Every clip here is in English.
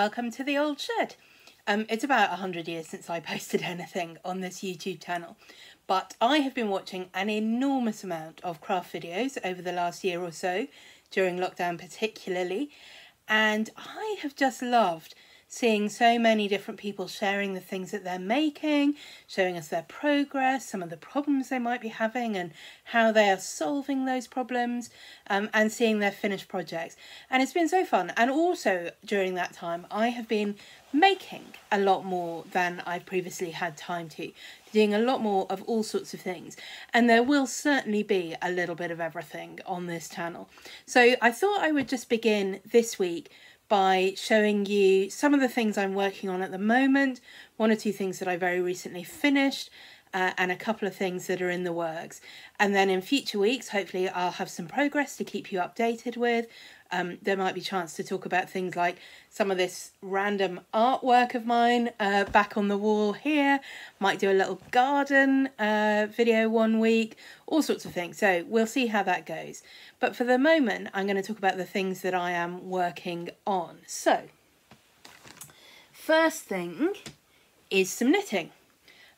welcome to the old shed. Um, it's about 100 years since I posted anything on this YouTube channel, but I have been watching an enormous amount of craft videos over the last year or so, during lockdown particularly, and I have just loved seeing so many different people sharing the things that they're making, showing us their progress, some of the problems they might be having, and how they are solving those problems, um, and seeing their finished projects. And it's been so fun. And also during that time, I have been making a lot more than I previously had time to, doing a lot more of all sorts of things. And there will certainly be a little bit of everything on this channel. So I thought I would just begin this week by showing you some of the things I'm working on at the moment, one or two things that I very recently finished, uh, and a couple of things that are in the works. And then in future weeks, hopefully I'll have some progress to keep you updated with. Um, there might be chance to talk about things like some of this random artwork of mine uh, back on the wall here. Might do a little garden uh, video one week, all sorts of things. So we'll see how that goes. But for the moment, I'm going to talk about the things that I am working on. So, first thing is some knitting.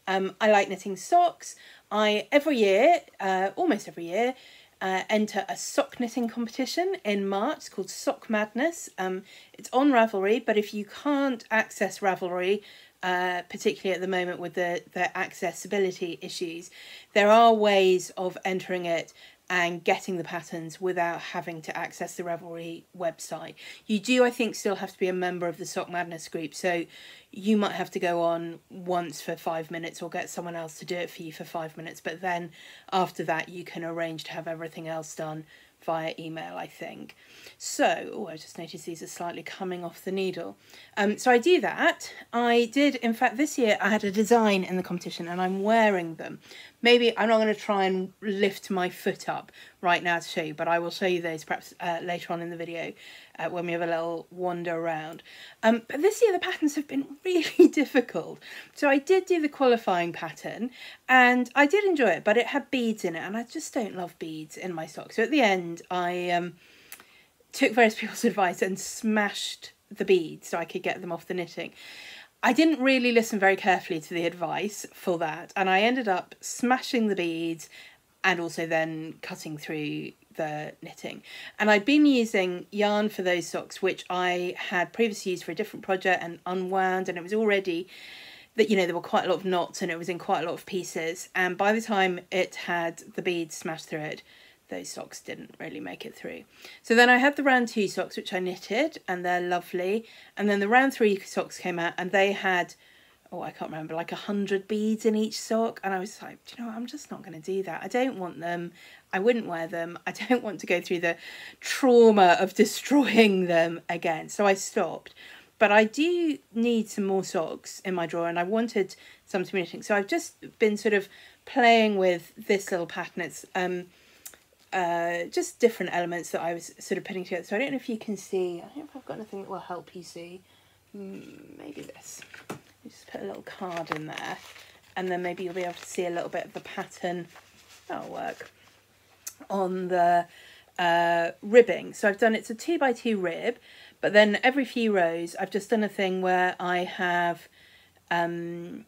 Um, I like knitting socks. I every year, uh, almost every year, uh, enter a sock knitting competition in March. Called Sock Madness. Um, it's on Ravelry, but if you can't access Ravelry, uh, particularly at the moment with the, the accessibility issues, there are ways of entering it and getting the patterns without having to access the Ravelry website. You do, I think, still have to be a member of the Sock Madness group, so you might have to go on once for five minutes or get someone else to do it for you for five minutes, but then after that, you can arrange to have everything else done via email, I think. So, oh, I just noticed these are slightly coming off the needle. Um, so I do that. I did, in fact, this year I had a design in the competition and I'm wearing them. Maybe I'm not going to try and lift my foot up right now to show you, but I will show you those perhaps uh, later on in the video uh, when we have a little wander around. Um, but this year the patterns have been really difficult. So I did do the qualifying pattern and I did enjoy it, but it had beads in it and I just don't love beads in my socks. So at the end I um, took various people's advice and smashed the beads so I could get them off the knitting. I didn't really listen very carefully to the advice for that, and I ended up smashing the beads and also then cutting through the knitting. And I'd been using yarn for those socks, which I had previously used for a different project and unwound, and it was already that you know there were quite a lot of knots and it was in quite a lot of pieces. And by the time it had the beads smashed through it, those socks didn't really make it through. So then I had the round two socks, which I knitted, and they're lovely. And then the round three socks came out, and they had, oh, I can't remember, like a hundred beads in each sock. And I was like, you know what? I'm just not going to do that. I don't want them. I wouldn't wear them. I don't want to go through the trauma of destroying them again. So I stopped. But I do need some more socks in my drawer, and I wanted some to be knitting. So I've just been sort of playing with this little pattern. It's um, uh, just different elements that I was sort of putting together. So I don't know if you can see, I don't know if I've got anything that will help you see. Mm, maybe this. Just put a little card in there and then maybe you'll be able to see a little bit of the pattern. That'll work. On the uh, ribbing. So I've done, it's a two by two rib, but then every few rows I've just done a thing where I have um,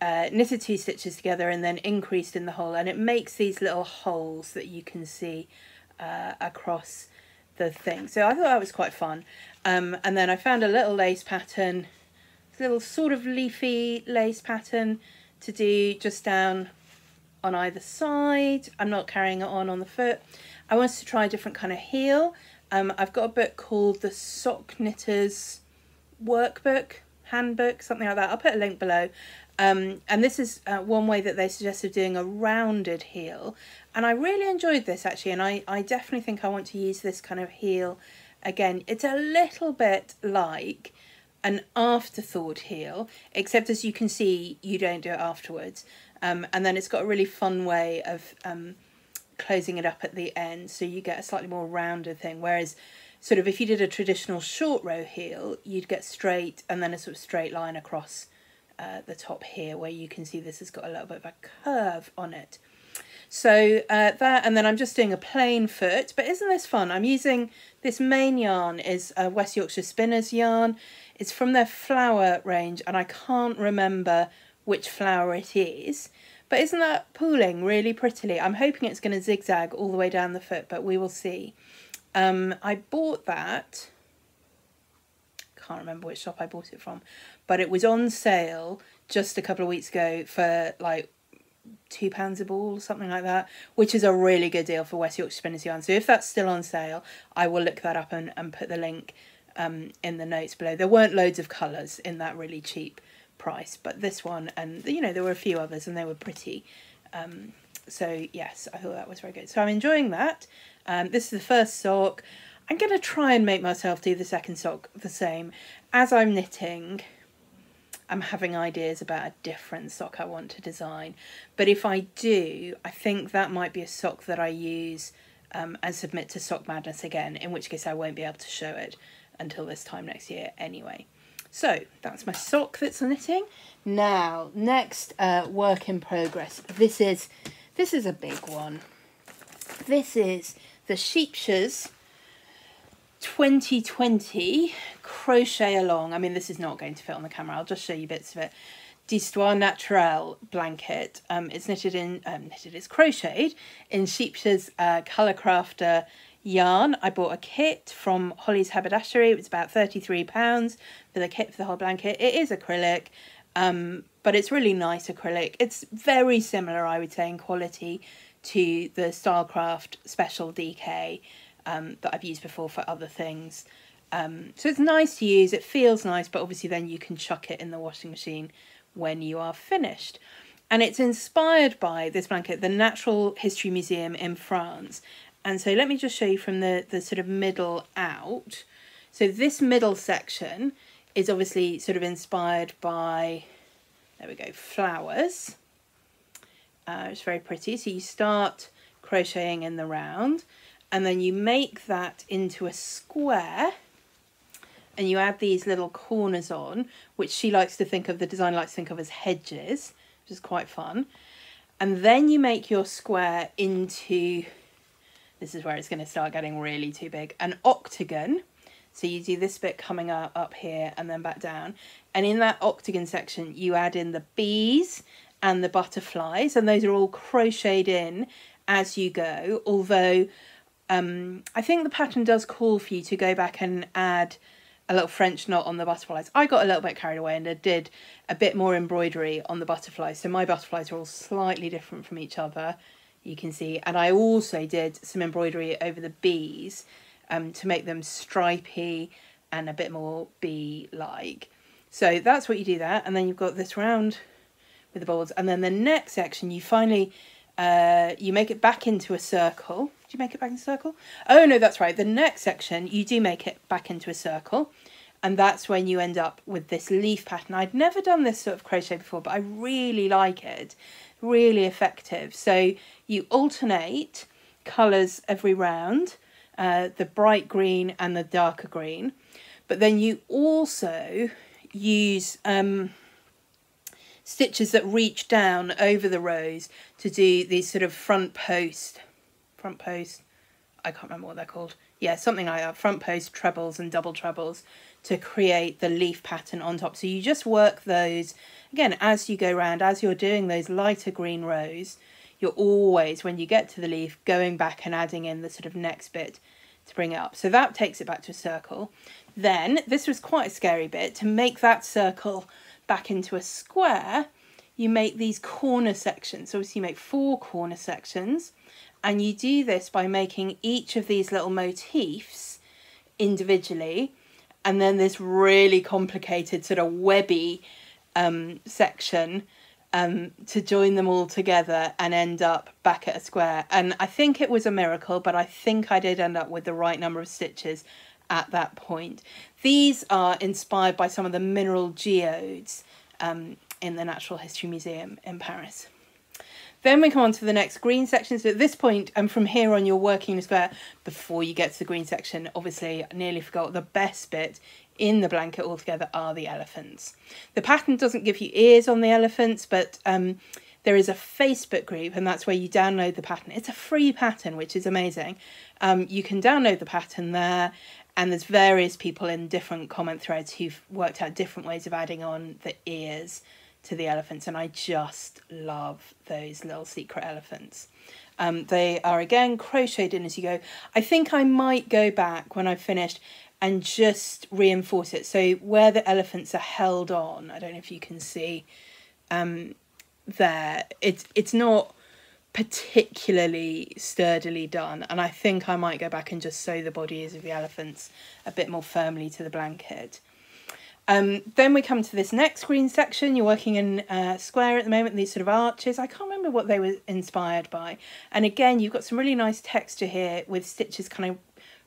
uh, knitted two stitches together and then increased in the hole and it makes these little holes that you can see uh, across the thing. So I thought that was quite fun. Um, and then I found a little lace pattern, little sort of leafy lace pattern to do just down on either side. I'm not carrying it on on the foot. I wanted to try a different kind of heel. Um, I've got a book called the Sock Knitters Workbook, Handbook, something like that. I'll put a link below. Um, and this is uh, one way that they suggested doing a rounded heel. And I really enjoyed this actually, and I, I definitely think I want to use this kind of heel again. It's a little bit like an afterthought heel, except as you can see, you don't do it afterwards. Um, and then it's got a really fun way of um, closing it up at the end, so you get a slightly more rounded thing. Whereas, sort of, if you did a traditional short row heel, you'd get straight and then a sort of straight line across uh, the top here where you can see this has got a little bit of a curve on it. So uh, that, and then I'm just doing a plain foot. But isn't this fun? I'm using this main yarn is a West Yorkshire Spinners yarn. It's from their flower range, and I can't remember which flower it is. But isn't that pooling really prettily? I'm hoping it's going to zigzag all the way down the foot, but we will see. Um, I bought that. Can't remember which shop I bought it from, but it was on sale just a couple of weeks ago for like two pounds a ball, or something like that, which is a really good deal for West Yorkshire Spinners yarn. So if that's still on sale, I will look that up and, and put the link um, in the notes below. There weren't loads of colours in that really cheap price, but this one and you know there were a few others and they were pretty. Um, so yes, I thought that was very good. So I'm enjoying that. Um, this is the first sock. I'm going to try and make myself do the second sock the same. As I'm knitting, I'm having ideas about a different sock I want to design. But if I do, I think that might be a sock that I use um, and submit to Sock Madness again, in which case I won't be able to show it until this time next year anyway. So that's my sock that's knitting. Now, next uh, work in progress. This is this is a big one. This is the Scheepjes 2020 crochet along. I mean, this is not going to fit on the camera. I'll just show you bits of it. D'Histoire Naturelle blanket. Um, it's knitted in, um, knitted, it's crocheted in Scheepjes uh, Colour Crafter yarn. I bought a kit from Hollies Haberdashery. It was about £33 for the kit for the whole blanket. It is acrylic, um, but it's really nice acrylic. It's very similar, I would say, in quality to the Stylecraft Special DK um, that I've used before for other things. Um, so it's nice to use, it feels nice, but obviously then you can chuck it in the washing machine when you are finished. And it's inspired by this blanket, the Natural History Museum in France. And so let me just show you from the, the sort of middle out. So this middle section is obviously sort of inspired by, there we go, flowers. Uh, it's very pretty. So you start crocheting in the round and then you make that into a square and you add these little corners on, which she likes to think of, the designer likes to think of as hedges, which is quite fun. And then you make your square into this is where it's going to start getting really too big. An octagon. So you do this bit coming up, up here and then back down. And in that octagon section, you add in the bees and the butterflies. And those are all crocheted in as you go. Although um, I think the pattern does call for you to go back and add a little French knot on the butterflies. I got a little bit carried away and I did a bit more embroidery on the butterflies. So my butterflies are all slightly different from each other you can see. And I also did some embroidery over the bees um, to make them stripy and a bit more bee-like. So that's what you do there. And then you've got this round with the balls. And then the next section, you finally, uh, you make it back into a circle. Do you make it back in a circle? Oh, no, that's right. The next section, you do make it back into a circle. And that's when you end up with this leaf pattern. I'd never done this sort of crochet before, but I really like it. Really effective. So you alternate colours every round, uh, the bright green and the darker green, but then you also use um, stitches that reach down over the rows to do these sort of front post, front post, I can't remember what they're called. Yeah, something like that, front post trebles and double trebles to create the leaf pattern on top. So you just work those, again, as you go around, as you're doing those lighter green rows, you're always, when you get to the leaf, going back and adding in the sort of next bit to bring it up. So that takes it back to a circle. Then, this was quite a scary bit, to make that circle back into a square, you make these corner sections. So obviously you make four corner sections, and you do this by making each of these little motifs individually, and then this really complicated sort of webby um, section um, to join them all together and end up back at a square. And I think it was a miracle, but I think I did end up with the right number of stitches at that point. These are inspired by some of the mineral geodes um, in the Natural History Museum in Paris. Then we come on to the next green section. So at this point, and from here on, you're working square before you get to the green section. Obviously, I nearly forgot the best bit in the blanket altogether are the elephants. The pattern doesn't give you ears on the elephants, but um, there is a Facebook group, and that's where you download the pattern. It's a free pattern, which is amazing. Um, you can download the pattern there, and there's various people in different comment threads who've worked out different ways of adding on the ears to the elephants, and I just love those little secret elephants. Um, they are again crocheted in as you go. I think I might go back when I've finished and just reinforce it. So where the elephants are held on, I don't know if you can see um, there, it's, it's not particularly sturdily done. And I think I might go back and just sew the bodies of the elephants a bit more firmly to the blanket. Um, then we come to this next green section. You're working in uh, square at the moment, these sort of arches. I can't remember what they were inspired by. And again, you've got some really nice texture here with stitches kind of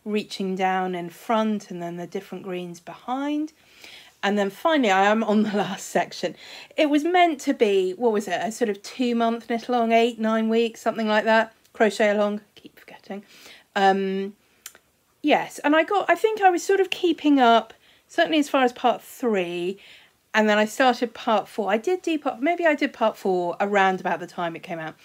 reaching down in front and then the different greens behind. And then finally, I am on the last section. It was meant to be, what was it, a sort of two month knit along, eight, nine weeks, something like that. Crochet along, keep forgetting. Um, yes, and I got, I think I was sort of keeping up, certainly as far as part three. And then I started part four. I did do part, maybe I did part four around about the time it came out.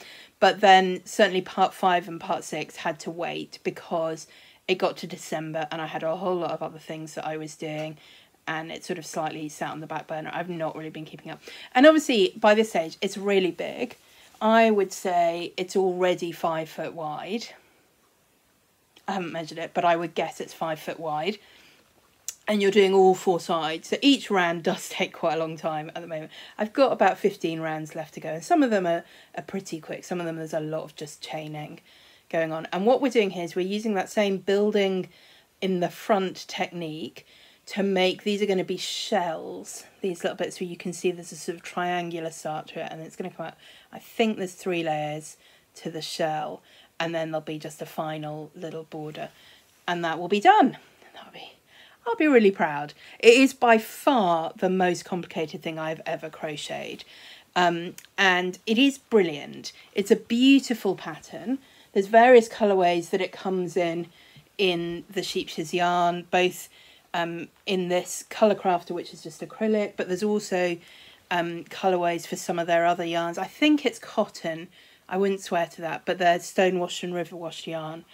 But then certainly part five and part six had to wait because it got to December and I had a whole lot of other things that I was doing and it sort of slightly sat on the back burner. I've not really been keeping up. And obviously by this stage it's really big. I would say it's already five foot wide. I haven't measured it, but I would guess it's five foot wide. And you're doing all four sides. So each round does take quite a long time at the moment. I've got about 15 rounds left to go. And some of them are, are pretty quick. Some of them there's a lot of just chaining going on. And what we're doing here is we're using that same building in the front technique to make, these are going to be shells, these little bits where you can see there's a sort of triangular start to it and it's going to come out, I think there's three layers to the shell and then there'll be just a final little border and that will be done. That'll be, I'll be really proud. It is by far the most complicated thing I've ever crocheted. Um, and it is brilliant. It's a beautiful pattern. There's various colourways that it comes in in the Scheepjes yarn, both um, in this colour crafter, which is just acrylic, but there's also um, colourways for some of their other yarns. I think it's cotton. I wouldn't swear to that, but there's stone washed and river washed yarn.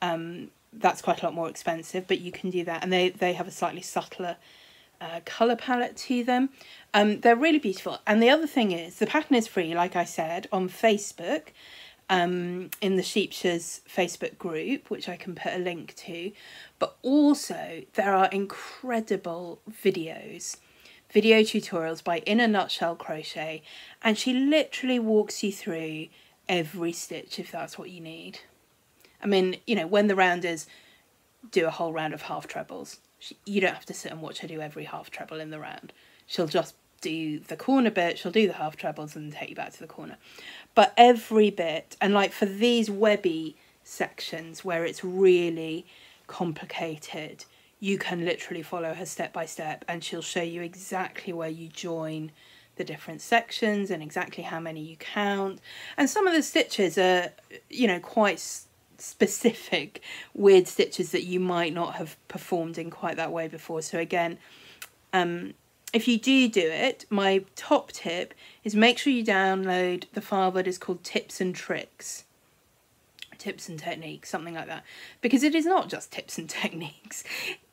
Um, that's quite a lot more expensive, but you can do that. And they, they have a slightly subtler uh, colour palette to them. Um, they're really beautiful. And the other thing is, the pattern is free, like I said, on Facebook um, in the Scheepjes Facebook group, which I can put a link to. But also, there are incredible videos, video tutorials by In a Nutshell Crochet, and she literally walks you through every stitch if that's what you need. I mean, you know, when the round is do a whole round of half trebles, you don't have to sit and watch her do every half treble in the round. She'll just do the corner bit, she'll do the half trebles and take you back to the corner. But every bit, and like for these webby sections where it's really complicated, you can literally follow her step by step and she'll show you exactly where you join the different sections and exactly how many you count. And some of the stitches are, you know, quite specific weird stitches that you might not have performed in quite that way before. So again, um, if you do do it, my top tip is make sure you download the file that is called Tips and Tricks. Tips and Techniques, something like that. Because it is not just tips and techniques.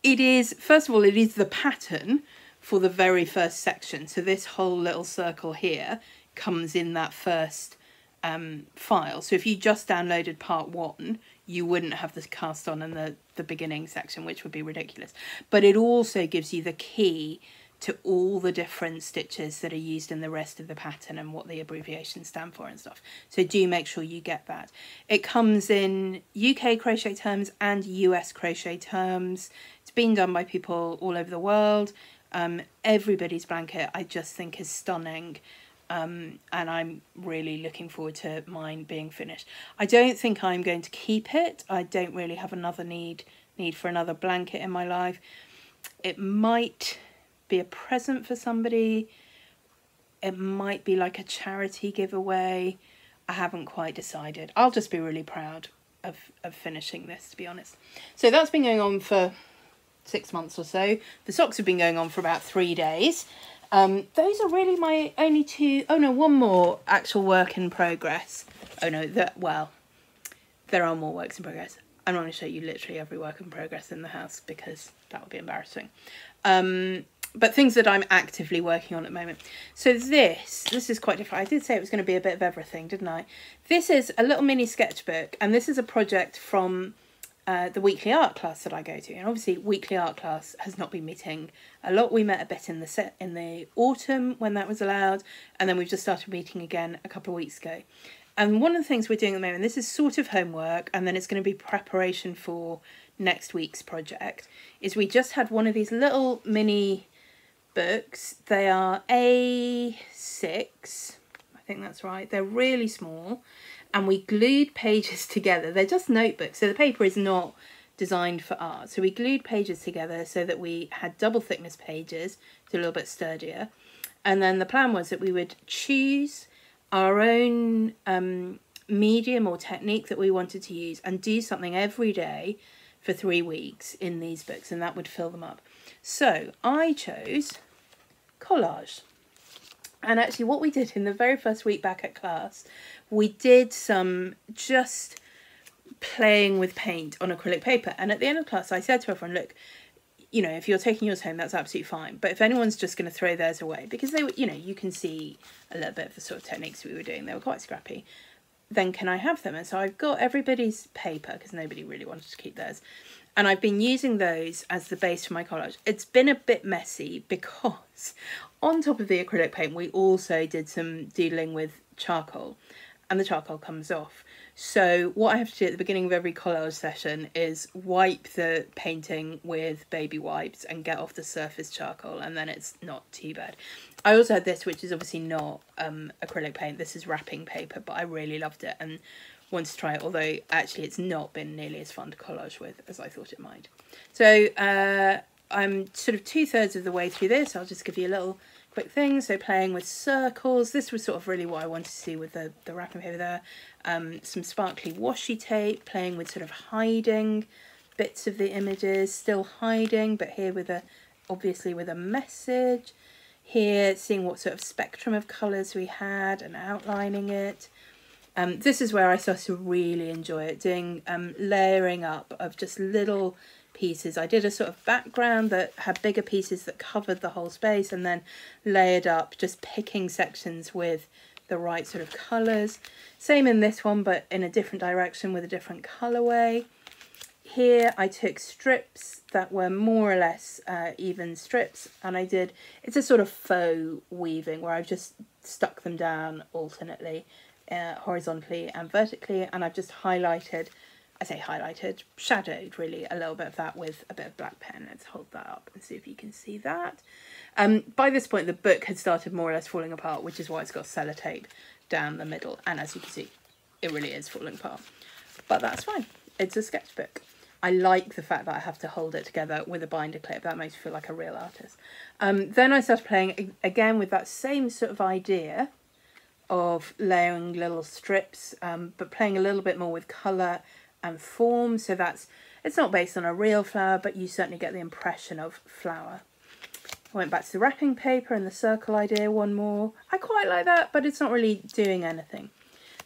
It is, first of all, it is the pattern for the very first section. So this whole little circle here comes in that first um, file. So if you just downloaded part one, you wouldn't have the cast on in the, the beginning section, which would be ridiculous. But it also gives you the key to all the different stitches that are used in the rest of the pattern and what the abbreviations stand for and stuff. So do make sure you get that. It comes in UK crochet terms and US crochet terms. It's been done by people all over the world. Um, everybody's blanket I just think is stunning. Um, and I'm really looking forward to mine being finished. I don't think I'm going to keep it. I don't really have another need need for another blanket in my life. It might be a present for somebody. It might be like a charity giveaway. I haven't quite decided. I'll just be really proud of, of finishing this, to be honest. So that's been going on for six months or so. The socks have been going on for about three days. Um, those are really my only two. Oh no, one more actual work in progress. Oh no, that well, there are more works in progress. I'm not going to show you literally every work in progress in the house because that would be embarrassing. Um, but things that I'm actively working on at the moment. So this, this is quite different. I did say it was going to be a bit of everything, didn't I? This is a little mini sketchbook, and this is a project from uh, the weekly art class that I go to. And obviously, weekly art class has not been meeting a lot. We met a bit in the set in the autumn when that was allowed, and then we've just started meeting again a couple of weeks ago. And one of the things we're doing at the moment, this is sort of homework, and then it's going to be preparation for next week's project, is we just had one of these little mini books. They are A6, I think that's right. They're really small and we glued pages together. They're just notebooks, so the paper is not designed for art. So we glued pages together so that we had double thickness pages, so a little bit sturdier. And then the plan was that we would choose our own um, medium or technique that we wanted to use and do something every day for three weeks in these books and that would fill them up. So I chose collage. And actually what we did in the very first week back at class, we did some just playing with paint on acrylic paper. And at the end of class, I said to everyone, look, you know, if you're taking yours home, that's absolutely fine. But if anyone's just going to throw theirs away, because they were, you know, you can see a little bit of the sort of techniques we were doing, they were quite scrappy, then can I have them? And so I've got everybody's paper, because nobody really wanted to keep theirs and I've been using those as the base for my collage. It's been a bit messy because on top of the acrylic paint we also did some doodling with charcoal and the charcoal comes off. So what I have to do at the beginning of every collage session is wipe the painting with baby wipes and get off the surface charcoal and then it's not too bad. I also had this which is obviously not um, acrylic paint, this is wrapping paper but I really loved it and want to try it, although actually it's not been nearly as fun to collage with as I thought it might. So uh, I'm sort of two thirds of the way through this. I'll just give you a little quick thing. So playing with circles. This was sort of really what I wanted to see with the, the wrapping paper there. Um, some sparkly washi tape, playing with sort of hiding bits of the images, still hiding, but here with a, obviously with a message. Here, seeing what sort of spectrum of colours we had and outlining it. Um, this is where I started to really enjoy it, doing um, layering up of just little pieces. I did a sort of background that had bigger pieces that covered the whole space and then layered up, just picking sections with the right sort of colours. Same in this one, but in a different direction with a different colourway. Here I took strips that were more or less uh, even strips and I did, it's a sort of faux weaving where I've just stuck them down alternately uh, horizontally and vertically and I've just highlighted, I say highlighted, shadowed really a little bit of that with a bit of black pen. Let's hold that up and see if you can see that. Um, by this point the book had started more or less falling apart which is why it's got sellotape down the middle and as you can see it really is falling apart. But that's fine, it's a sketchbook. I like the fact that I have to hold it together with a binder clip. That makes me feel like a real artist. Um, then I started playing again with that same sort of idea of layering little strips, um, but playing a little bit more with colour and form. So that's, it's not based on a real flower, but you certainly get the impression of flower. I went back to the wrapping paper and the circle idea one more. I quite like that, but it's not really doing anything.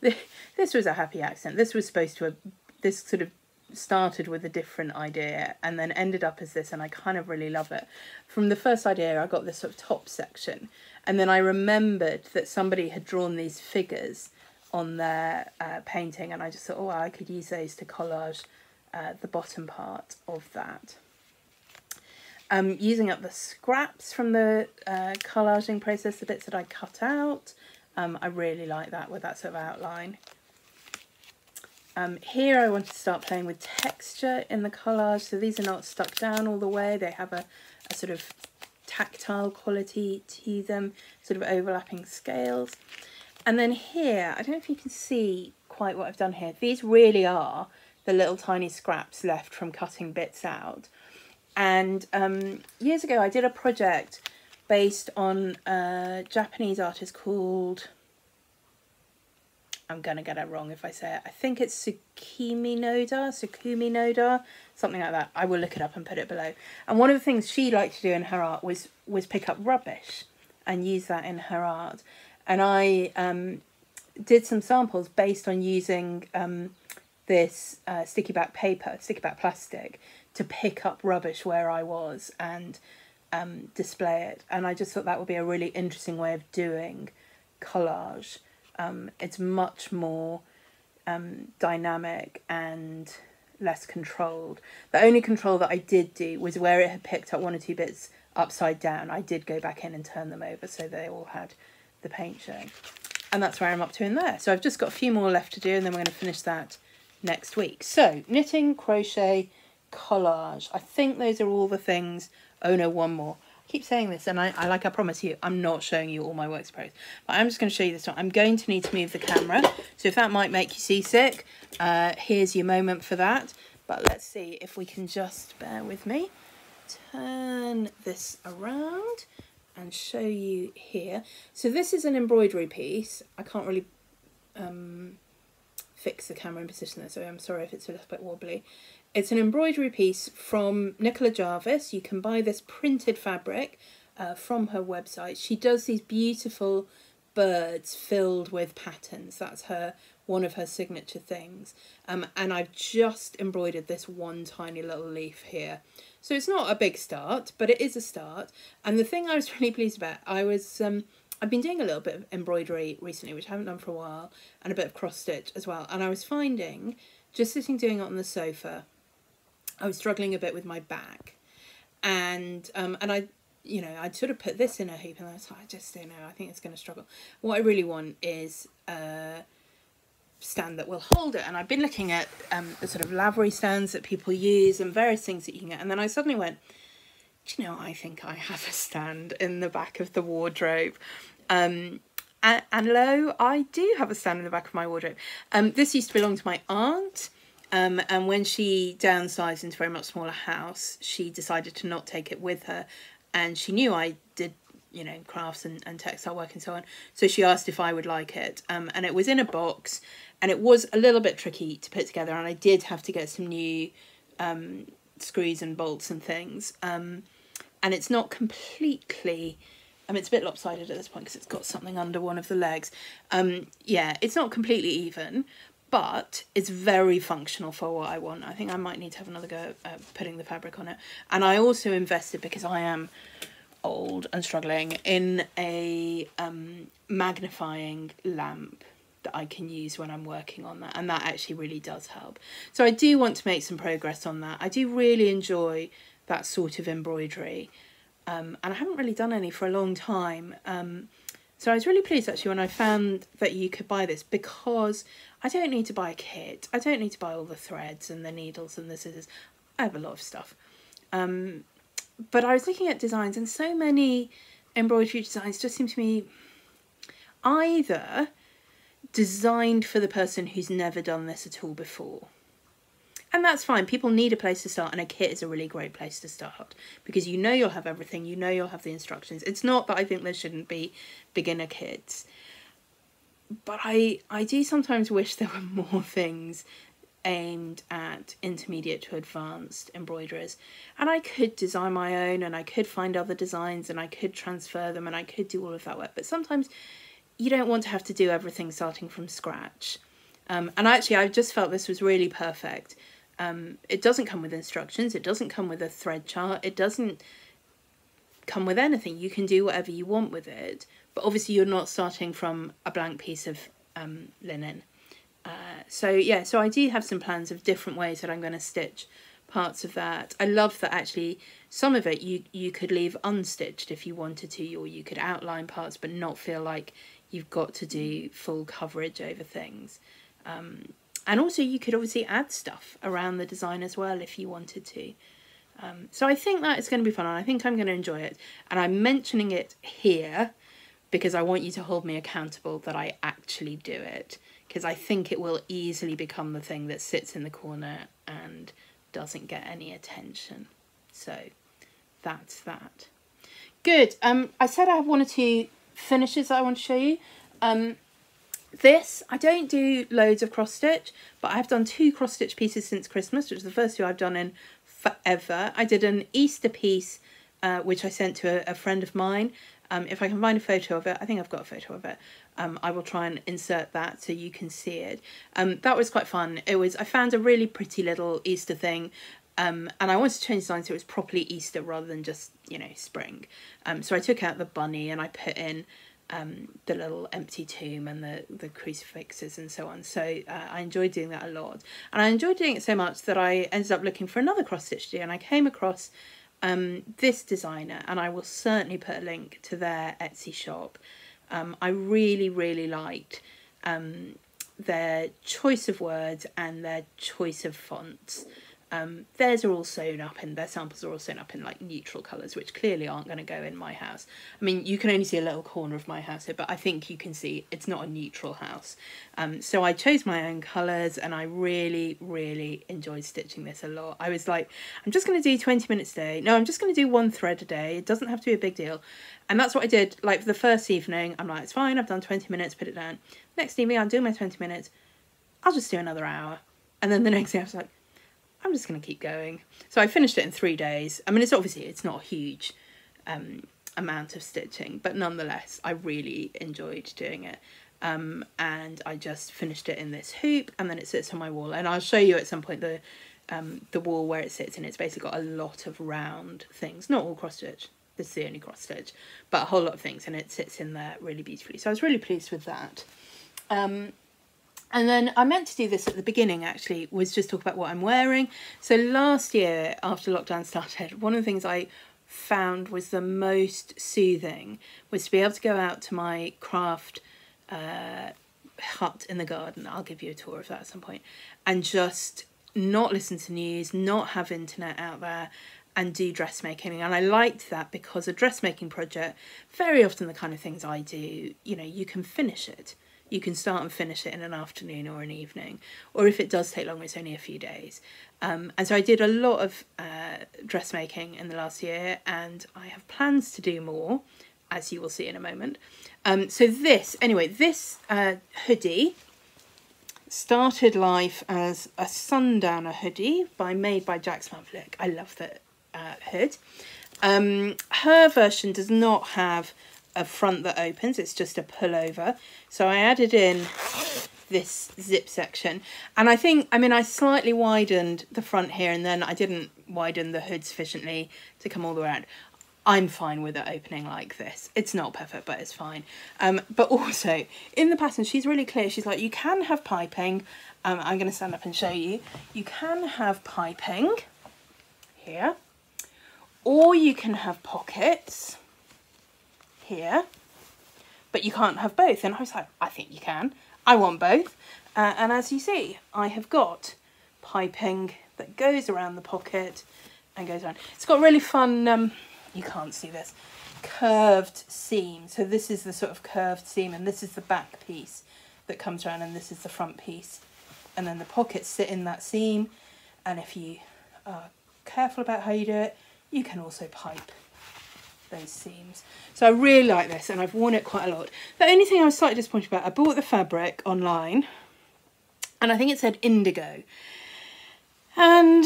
This was a happy accident. This was supposed to have, this sort of started with a different idea and then ended up as this and I kind of really love it. From the first idea I got this sort of top section and then I remembered that somebody had drawn these figures on their uh, painting and I just thought, oh, I could use those to collage uh, the bottom part of that. Um, using up the scraps from the uh, collaging process, the bits that I cut out, um, I really like that with that sort of outline. Um, here I want to start playing with texture in the collage, so these are not stuck down all the way, they have a, a sort of tactile quality to them, sort of overlapping scales. And then here, I don't know if you can see quite what I've done here. These really are the little tiny scraps left from cutting bits out. And um, years ago, I did a project based on a Japanese artist called I'm going to get it wrong if I say it. I think it's Tsukimi Noda, Tsukumi Noda, something like that. I will look it up and put it below. And one of the things she liked to do in her art was was pick up rubbish. and use that in her art. And I um, did some samples based on using um, this uh, sticky back paper, sticky back plastic, to pick up rubbish where I was and um, display it. And I just thought that would be a really interesting way of doing collage. Um, it's much more um, dynamic and less controlled. The only control that I did do was where it had picked up one or two bits upside down. I did go back in and turn them over so they all had the paint showing. And that's where I'm up to in there. So I've just got a few more left to do and then we're going to finish that next week. So knitting, crochet, collage. I think those are all the things. Oh no, one more. Keep saying this and I, I like I promise you I'm not showing you all my works progress but I'm just going to show you this one. I'm going to need to move the camera. So if that might make you seasick uh, here's your moment for that. But let's see if we can just bear with me. Turn this around and show you here. So this is an embroidery piece. I can't really um, fix the camera in position there so I'm sorry if it's a little bit wobbly it's an embroidery piece from Nicola Jarvis. You can buy this printed fabric uh, from her website. She does these beautiful birds filled with patterns. That's her one of her signature things. Um, and I've just embroidered this one tiny little leaf here. So it's not a big start, but it is a start. And the thing I was really pleased about, I was um, I've been doing a little bit of embroidery recently, which I haven't done for a while, and a bit of cross stitch as well. And I was finding, just sitting doing it on the sofa, I was struggling a bit with my back, and um, and I, you know, I'd sort of put this in a heap, and I was like, I just don't know, I think it's going to struggle. What I really want is a stand that will hold it, and I've been looking at um, the sort of Lowery stands that people use and various things that you can get, and then I suddenly went, do you know, I think I have a stand in the back of the wardrobe. Um, and, and lo, I do have a stand in the back of my wardrobe. Um, this used to belong to my aunt, um, and when she downsized into a very much smaller house, she decided to not take it with her. And she knew I did, you know, crafts and, and textile work and so on. So she asked if I would like it. Um, and it was in a box and it was a little bit tricky to put together. And I did have to get some new um, screws and bolts and things. Um, and it's not completely... I mean, it's a bit lopsided at this point because it's got something under one of the legs. Um, yeah, it's not completely even, but it's very functional for what I want. I think I might need to have another go at putting the fabric on it. And I also invested, because I am old and struggling, in a um, magnifying lamp that I can use when I'm working on that. And that actually really does help. So I do want to make some progress on that. I do really enjoy that sort of embroidery. Um, and I haven't really done any for a long time. Um, so I was really pleased actually when I found that you could buy this because I don't need to buy a kit. I don't need to buy all the threads and the needles and the scissors. I have a lot of stuff. Um, but I was looking at designs and so many embroidery designs just seem to me either designed for the person who's never done this at all before and that's fine. People need a place to start, and a kit is a really great place to start because you know you'll have everything, you know you'll have the instructions. It's not that I think there shouldn't be beginner kits, but I, I do sometimes wish there were more things aimed at intermediate to advanced embroiderers. And I could design my own and I could find other designs and I could transfer them and I could do all of that work. But sometimes you don't want to have to do everything starting from scratch. Um, and actually I just felt this was really perfect um, it doesn't come with instructions, it doesn't come with a thread chart, it doesn't come with anything. You can do whatever you want with it, but obviously you're not starting from a blank piece of um, linen. Uh, so yeah, so I do have some plans of different ways that I'm going to stitch parts of that. I love that actually some of it you, you could leave unstitched if you wanted to, or you could outline parts but not feel like you've got to do full coverage over things. Um, and also you could obviously add stuff around the design as well if you wanted to. Um, so I think that is going to be fun and I think I'm going to enjoy it. And I'm mentioning it here because I want you to hold me accountable that I actually do it. Because I think it will easily become the thing that sits in the corner and doesn't get any attention. So that's that. Good. Um, I said I have one or two finishes that I want to show you. Um, this, I don't do loads of cross stitch, but I've done two cross stitch pieces since Christmas, which is the first two I've done in forever. I did an Easter piece, uh, which I sent to a, a, friend of mine, Um, if I can find a photo of it, I think I've got a photo of it. Um, I will try and insert that so you can see it. Um, that was quite fun. It was I found a really pretty little Easter thing, um, and I wanted to change the design so it was properly Easter rather than just you know spring. Um, so I took out the bunny and I put in um, the little empty tomb and the, the crucifixes and so on. So uh, I enjoyed doing that a lot. And I enjoyed doing it so much that I ended up looking for another cross stitch to do and I came across um, this designer and I will certainly put a link to their Etsy shop. Um, I really, really liked um, their choice of words and their choice of fonts. Um, theirs are all sewn up and their samples are all sewn up in like neutral colours, which clearly aren't going to go in my house. I mean, you can only see a little corner of my house here, but I think you can see it's not a neutral house. Um, so I chose my own colours and I really, really enjoyed stitching this a lot. I was like, I'm just going to do 20 minutes a day. No, I'm just going to do one thread a day. It doesn't have to be a big deal. And that's what I did. Like for the first evening, I'm like, it's fine. I've done 20 minutes, put it down. Next evening, I'm doing my 20 minutes. I'll just do another hour. And then the next day I was like, I'm just going to keep going. So I finished it in three days. I mean, it's obviously, it's not a huge um, amount of stitching, but nonetheless, I really enjoyed doing it. Um, and I just finished it in this hoop and then it sits on my wall. And I'll show you at some point the um, the wall where it sits and it's basically got a lot of round things, not all cross stitch, this is the only cross stitch, but a whole lot of things and it sits in there really beautifully. So I was really pleased with that. Um, and then I meant to do this at the beginning actually, was just talk about what I'm wearing. So last year, after lockdown started, one of the things I found was the most soothing was to be able to go out to my craft uh, hut in the garden. I'll give you a tour of that at some point. And just not listen to news, not have internet out there and do dressmaking. And I liked that because a dressmaking project, very often the kind of things I do, you know, you can finish it you can start and finish it in an afternoon or an evening. Or if it does take long, it's only a few days. Um, and so I did a lot of uh, dressmaking in the last year, and I have plans to do more, as you will see in a moment. Um, so this, anyway, this uh, hoodie started life as a sundowner hoodie by made by Van Vleck. I love the uh, hood. Um, her version does not have a front that opens, it's just a pullover. So I added in this zip section. And I think I mean I slightly widened the front here and then I didn't widen the hood sufficiently to come all the way around. I'm fine with it opening like this. It's not perfect but it's fine. Um but also in the pattern she's really clear. She's like you can have piping. Um I'm going to stand up and show you. You can have piping here or you can have pockets here, but you can't have both. And I was like, I think you can. I want both. Uh, and as you see, I have got piping that goes around the pocket and goes around. It's got really fun, um, you can't see this, curved seam. So this is the sort of curved seam and this is the back piece that comes around and this is the front piece. And then the pockets sit in that seam. And if you are careful about how you do it, you can also pipe those seams. So I really like this and I've worn it quite a lot. The only thing I was slightly disappointed about, I bought the fabric online and I think it said indigo. And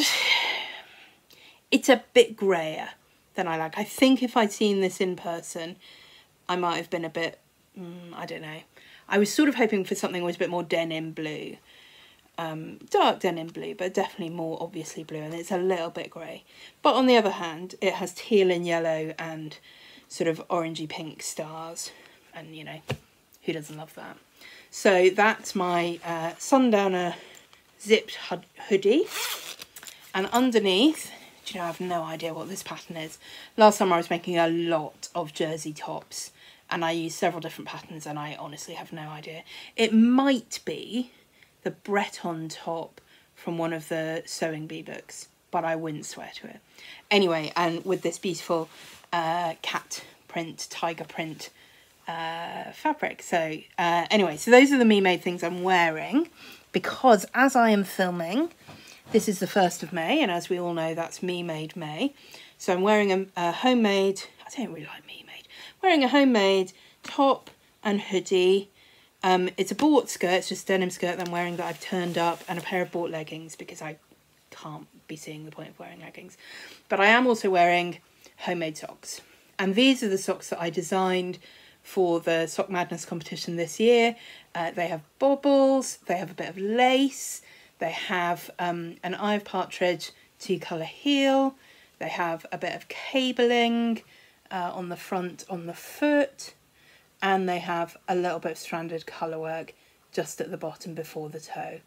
it's a bit grayer than I like. I think if I'd seen this in person, I might have been a bit, mm, I don't know. I was sort of hoping for something that was a bit more denim blue um, dark denim blue, but definitely more obviously blue, and it's a little bit grey. But on the other hand, it has teal and yellow and sort of orangey pink stars, and you know, who doesn't love that? So that's my uh, sundowner zipped hoodie, and underneath, do you know, I have no idea what this pattern is. Last summer I was making a lot of jersey tops, and I used several different patterns, and I honestly have no idea. It might be the Breton top from one of the sewing bee books, but I wouldn't swear to it. Anyway, and with this beautiful uh, cat print, tiger print uh, fabric. So uh, anyway, so those are the Me Made things I'm wearing because as I am filming, this is the 1st of May, and as we all know, that's Me Made May. So I'm wearing a, a homemade, I don't really like Me Made, wearing a homemade top and hoodie um, it's a bought skirt, it's just denim skirt that I'm wearing that I've turned up and a pair of bought leggings because I can't be seeing the point of wearing leggings. But I am also wearing homemade socks. and these are the socks that I designed for the Sock Madness competition this year. Uh, they have bobbles, they have a bit of lace, they have um, an eye of partridge two colour heel, they have a bit of cabling uh, on the front on the foot, and they have a little bit of stranded colour work just at the bottom before the toe.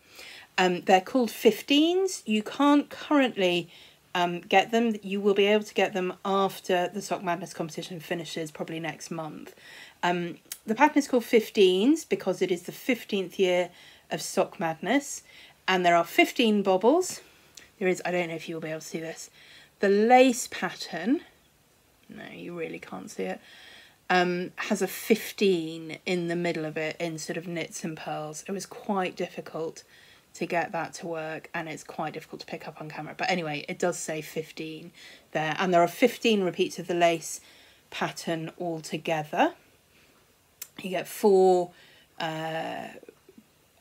Um, they're called 15s. You can't currently um, get them. You will be able to get them after the Sock Madness competition finishes, probably next month. Um, the pattern is called 15s because it is the 15th year of Sock Madness, and there are 15 bobbles. There is, I don't know if you'll be able to see this, the lace pattern. No, you really can't see it. Um, has a 15 in the middle of it in sort of knits and purls. It was quite difficult to get that to work and it's quite difficult to pick up on camera. But anyway, it does say 15 there and there are 15 repeats of the lace pattern altogether. You get four uh,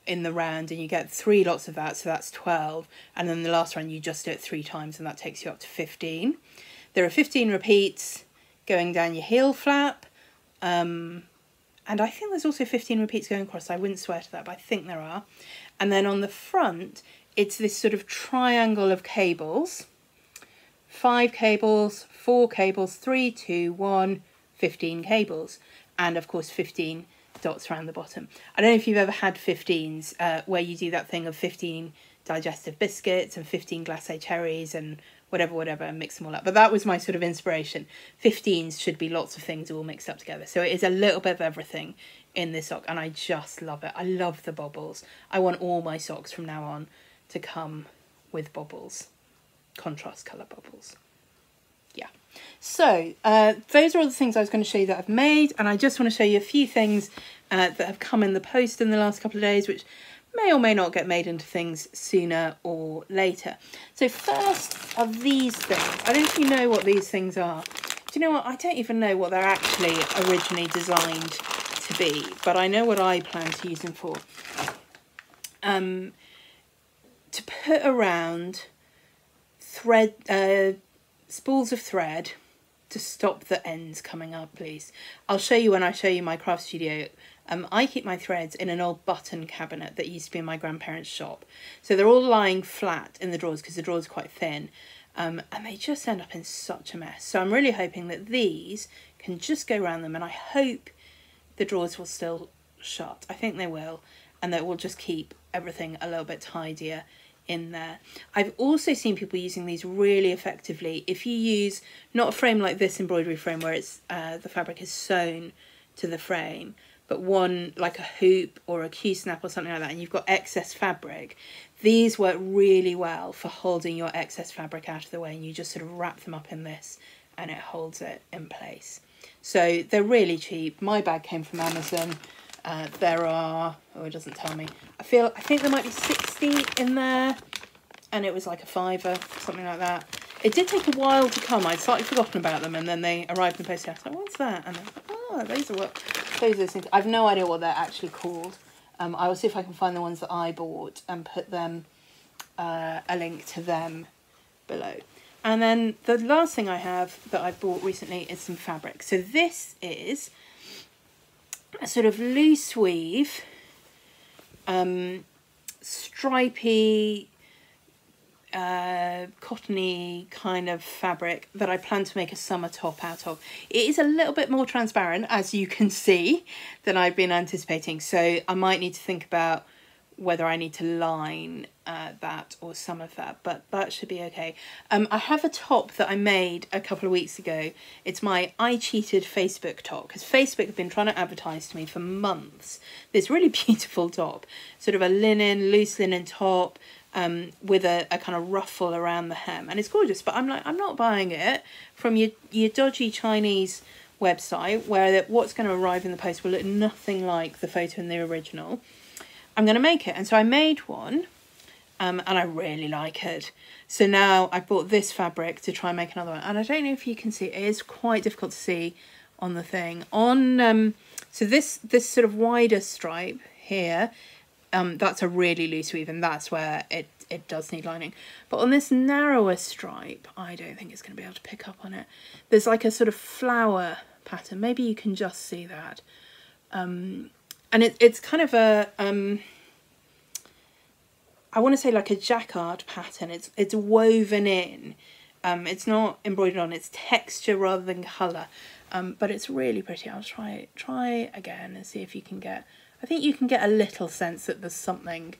in the round and you get three lots of that, so that's 12. And then the last round you just do it three times and that takes you up to 15. There are 15 repeats going down your heel flap. Um, and I think there's also 15 repeats going across. I wouldn't swear to that, but I think there are. And then on the front, it's this sort of triangle of cables. Five cables, four cables, three, two, one, 15 cables. And of course, 15 dots around the bottom. I don't know if you've ever had 15s uh, where you do that thing of 15 digestive biscuits and 15 glacé cherries and whatever, whatever, and mix them all up. But that was my sort of inspiration. 15s should be lots of things all mixed up together. So it is a little bit of everything in this sock, and I just love it. I love the bobbles. I want all my socks from now on to come with bobbles, contrast colour bobbles. Yeah. So uh, those are all the things I was going to show you that I've made, and I just want to show you a few things uh, that have come in the post in the last couple of days, which may or may not get made into things sooner or later. So first of these things, I don't know if you know what these things are. Do you know what? I don't even know what they're actually originally designed to be, but I know what I plan to use them for. Um, to put around thread, uh, spools of thread to stop the ends coming up, please. I'll show you when I show you my craft studio um, I keep my threads in an old button cabinet that used to be in my grandparents' shop. So they're all lying flat in the drawers because the drawers quite thin. Um, and they just end up in such a mess. So I'm really hoping that these can just go around them and I hope the drawers will still shut. I think they will and that will just keep everything a little bit tidier in there. I've also seen people using these really effectively. If you use not a frame like this embroidery frame where it's uh, the fabric is sewn to the frame, but one like a hoop or a Q-snap or something like that, and you've got excess fabric, these work really well for holding your excess fabric out of the way and you just sort of wrap them up in this and it holds it in place. So they're really cheap. My bag came from Amazon. Uh, there are, oh, it doesn't tell me. I feel, I think there might be 60 in there and it was like a fiver, something like that. It did take a while to come. I'd slightly forgotten about them and then they arrived in the post. I was like, what's that? And I was like, oh, those are what those things. I've no idea what they're actually called. Um, I will see if I can find the ones that I bought and put them uh, a link to them below. And then the last thing I have that I bought recently is some fabric. So this is a sort of loose weave, um, stripy uh, cottony kind of fabric that I plan to make a summer top out of. It is a little bit more transparent, as you can see, than I've been anticipating. So I might need to think about whether I need to line uh, that or some of that, but that should be okay. Um, I have a top that I made a couple of weeks ago. It's my I Cheated Facebook top, because Facebook have been trying to advertise to me for months. This really beautiful top, sort of a linen, loose linen top, um, with a, a kind of ruffle around the hem. And it's gorgeous, but I'm like, I'm not buying it from your, your dodgy Chinese website where what's going to arrive in the post will look nothing like the photo in the original. I'm going to make it. And so I made one um, and I really like it. So now I bought this fabric to try and make another one. And I don't know if you can see, it is quite difficult to see on the thing. On um, So this, this sort of wider stripe here um, that's a really loose weave and that's where it it does need lining. But on this narrower stripe, I don't think it's going to be able to pick up on it. There's like a sort of flower pattern. Maybe you can just see that. Um, and it, it's kind of a, um, I want to say like a jacquard pattern. It's, it's woven in. Um, it's not embroidered on, it's texture rather than colour. Um, but it's really pretty. I'll try try again and see if you can get, I think you can get a little sense that there's something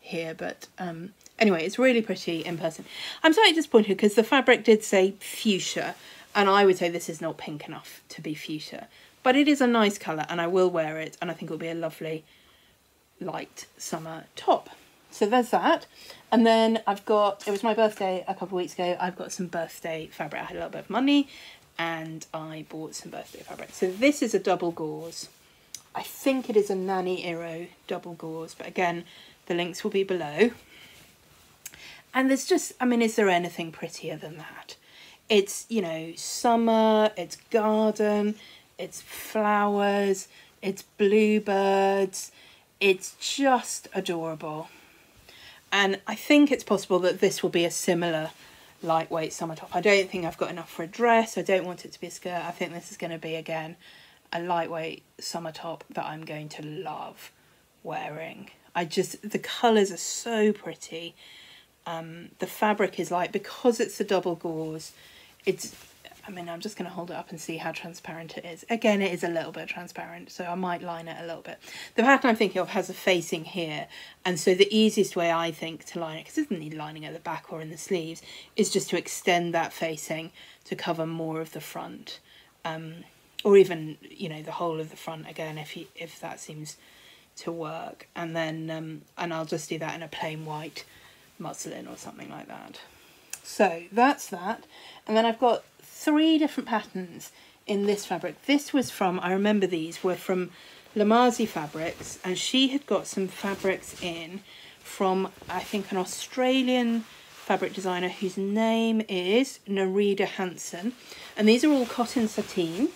here, but um, anyway, it's really pretty in person. I'm slightly disappointed because the fabric did say fuchsia, and I would say this is not pink enough to be fuchsia. But it is a nice colour and I will wear it and I think it'll be a lovely light summer top. So there's that. And then I've got, it was my birthday a couple of weeks ago, I've got some birthday fabric. I had a little bit of money and I bought some birthday fabric. So this is a double gauze. I think it is a Nani Iro double gauze, but again, the links will be below. And there's just, I mean, is there anything prettier than that? It's, you know, summer, it's garden, it's flowers, it's bluebirds, it's just adorable. And I think it's possible that this will be a similar lightweight summer top. I don't think I've got enough for a dress. I don't want it to be a skirt. I think this is going to be, again, a lightweight summer top that I'm going to love wearing. I just, the colours are so pretty. Um, the fabric is like, because it's a double gauze, it's I mean, I'm just going to hold it up and see how transparent it is. Again, it is a little bit transparent, so I might line it a little bit. The pattern I'm thinking of has a facing here, and so the easiest way I think to line it, because it doesn't need lining at the back or in the sleeves, is just to extend that facing to cover more of the front. Um, or even, you know, the whole of the front again, if, if that seems to work. And then, um, and I'll just do that in a plain white muslin or something like that. So that's that. And then I've got three different patterns in this fabric. This was from, I remember these were from Lamazi Fabrics and she had got some fabrics in from, I think, an Australian fabric designer whose name is Nerida Hansen. And these are all cotton sateen.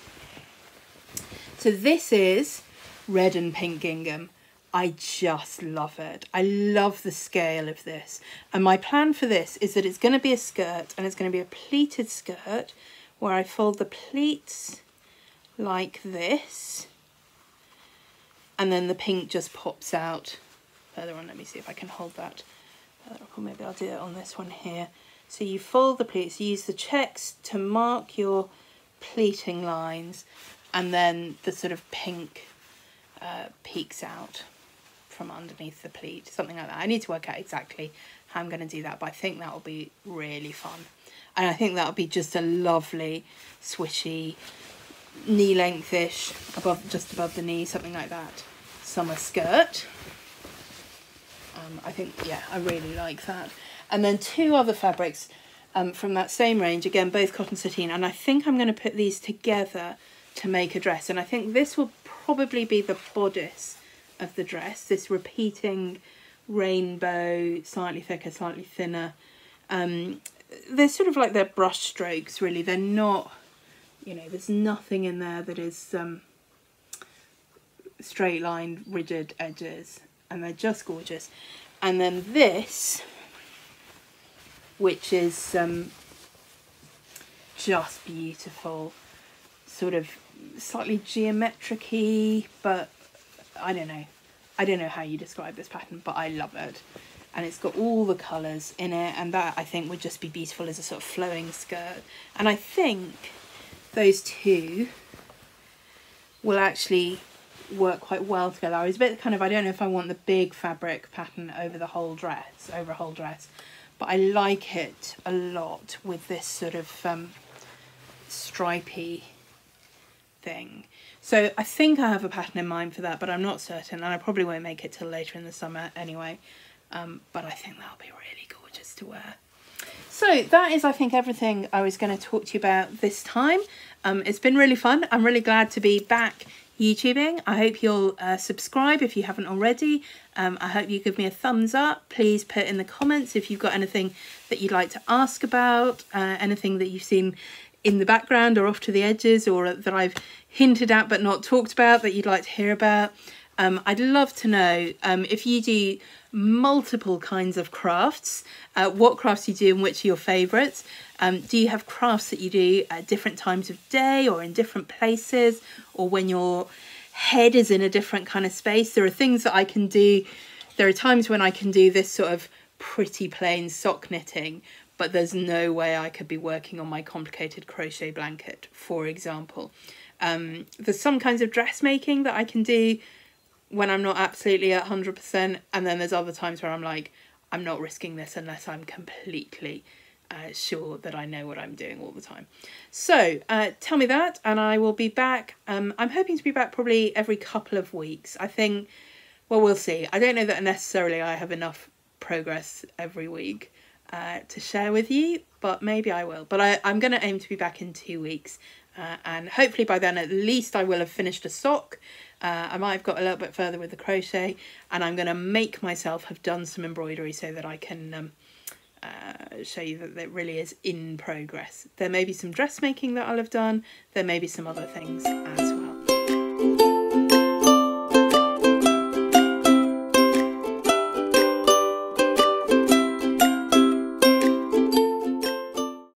So this is red and pink gingham. I just love it. I love the scale of this. And my plan for this is that it's going to be a skirt and it's going to be a pleated skirt where I fold the pleats like this and then the pink just pops out further on. Let me see if I can hold that. Uh, or maybe I'll do it on this one here. So you fold the pleats, use the checks to mark your pleating lines and then the sort of pink uh, peeks out from underneath the pleat, something like that. I need to work out exactly how I'm going to do that, but I think that will be really fun. And I think that'll be just a lovely swishy knee lengthish above just above the knee something like that summer skirt. Um, I think yeah I really like that. And then two other fabrics um, from that same range again both cotton sateen and I think I'm going to put these together to make a dress and I think this will probably be the bodice of the dress this repeating rainbow slightly thicker slightly thinner. Um, they're sort of like their brush strokes really. They're not you know there's nothing in there that is um, straight lined rigid edges and they're just gorgeous. And then this which is um, just beautiful sort of slightly geometric but I don't know. I don't know how you describe this pattern but I love it. And it's got all the colours in it and that I think would just be beautiful as a sort of flowing skirt. And I think those two will actually work quite well together. I was a bit kind of, I don't know if I want the big fabric pattern over the whole dress, over a whole dress, but I like it a lot with this sort of um, stripy thing. So I think I have a pattern in mind for that, but I'm not certain, and I probably won't make it till later in the summer anyway um, but I think that'll be really gorgeous to wear. So that is, I think, everything I was going to talk to you about this time. Um, it's been really fun. I'm really glad to be back YouTubing. I hope you'll uh, subscribe if you haven't already. Um, I hope you give me a thumbs up. Please put in the comments if you've got anything that you'd like to ask about, uh, anything that you've seen in the background or off to the edges or that I've hinted at but not talked about that you'd like to hear about. Um, I'd love to know um, if you do multiple kinds of crafts, uh, what crafts you do and which are your favourites. Um, do you have crafts that you do at different times of day or in different places or when your head is in a different kind of space? There are things that I can do. There are times when I can do this sort of pretty plain sock knitting, but there's no way I could be working on my complicated crochet blanket, for example. Um, there's some kinds of dressmaking that I can do when I'm not absolutely at 100%, and then there's other times where I'm like, I'm not risking this unless I'm completely uh, sure that I know what I'm doing all the time. So uh, tell me that, and I will be back. Um, I'm hoping to be back probably every couple of weeks. I think, well, we'll see. I don't know that necessarily I have enough progress every week uh, to share with you, but maybe I will. But I, I'm going to aim to be back in two weeks, uh, and hopefully by then at least I will have finished a sock uh, I might have got a little bit further with the crochet and I'm going to make myself have done some embroidery so that I can um, uh, show you that it really is in progress. There may be some dressmaking that I'll have done, there may be some other things